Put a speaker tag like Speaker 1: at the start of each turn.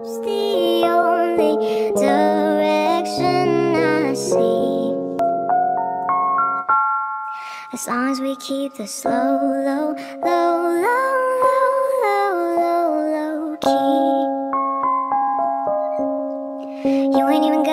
Speaker 1: It's the only direction I see. As long as we keep the slow, low, low, low, low, low, low, low key. You ain't even